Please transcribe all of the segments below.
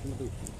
altında da uçuyor.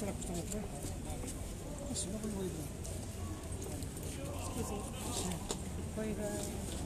La questa lettera. Adesso dopo lo vedo. Scusi, poi eh,